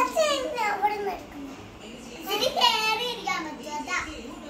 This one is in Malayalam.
അച്ഛൻ അവിടെ നിർക്കുന്നു കേറിയിരിക്കാൻ പറ്റുമോ?